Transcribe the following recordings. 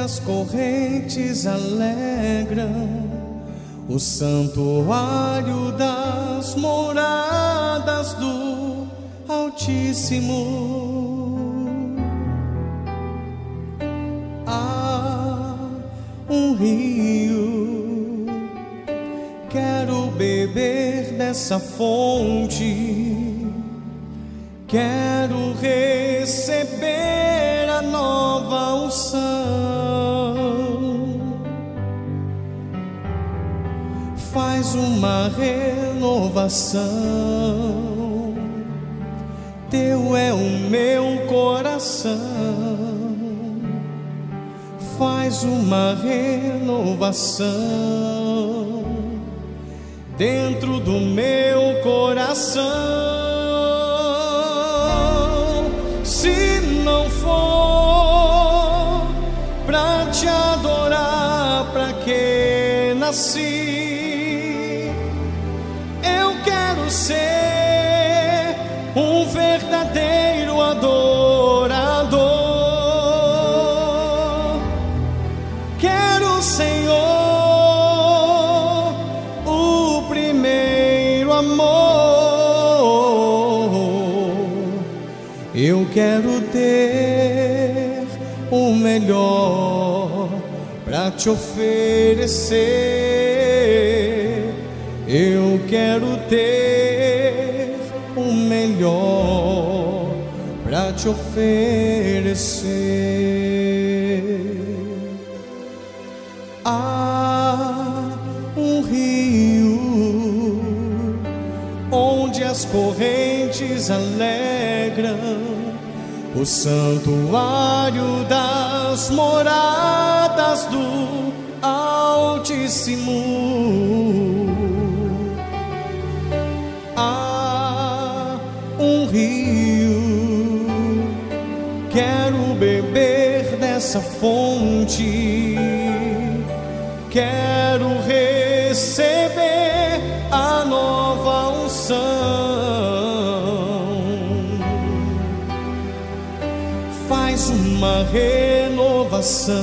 as correntes alegram o santuário das moradas do Altíssimo. Há um rio, quero beber dessa fonte, quero receber faz uma renovação. Teu é o meu coração, faz uma renovação dentro do meu coração. Se não for pra te adorar, pra que nasci? Um verdadeiro adorador. Quero, Senhor, o primeiro amor. Eu quero ter o melhor para te oferecer. Eu quero ter melhor para te oferecer. Há um rio onde as correntes alegram o santuário das moradas do Altíssimo. Dessa fonte. Quero receber a nova unção. Faz uma renovação.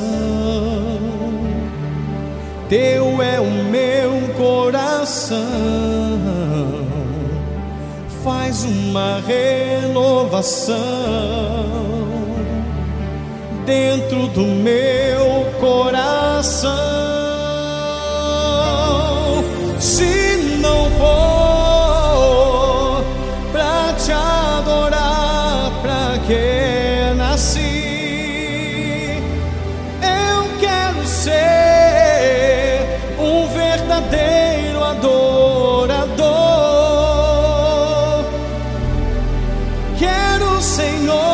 Teu é o meu coração. Faz uma renovação dentro do meu coração. Se não for pra te adorar, pra que nasci? Eu quero ser um verdadeiro adorador. Quero, Senhor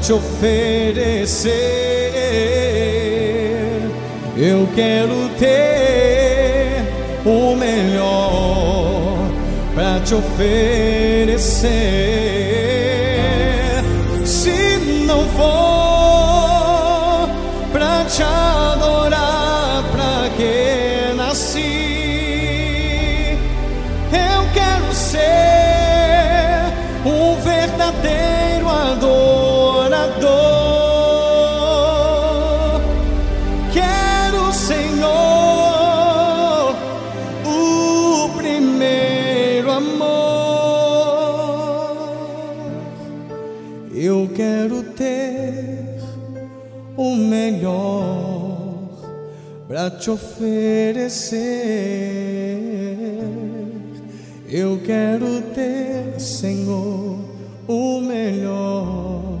te oferecer. Eu quero ter o melhor para te oferecer. Se não for para te te oferecer. Eu quero ter, Senhor o melhor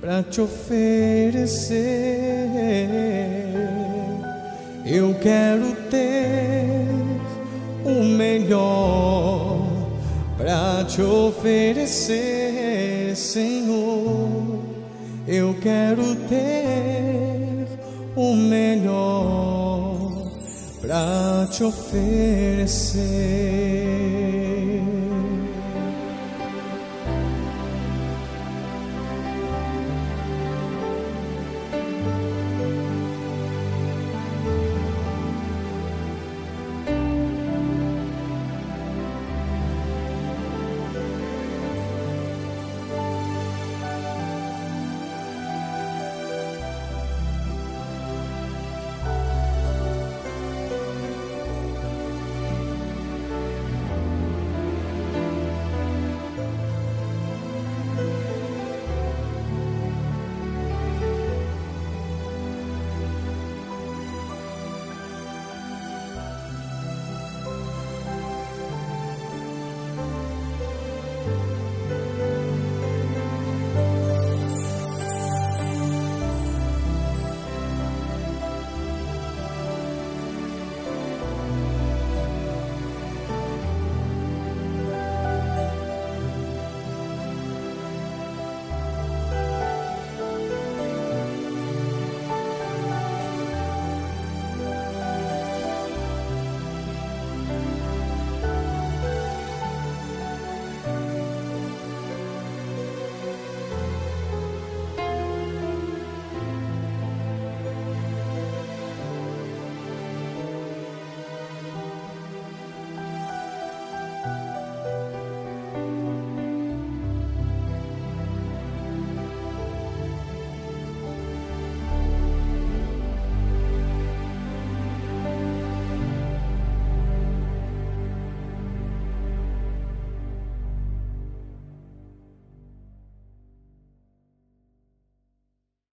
para te oferecer. Eu quero ter o melhor para te oferecer, Senhor. Eu quero ter melhor para te oferecer.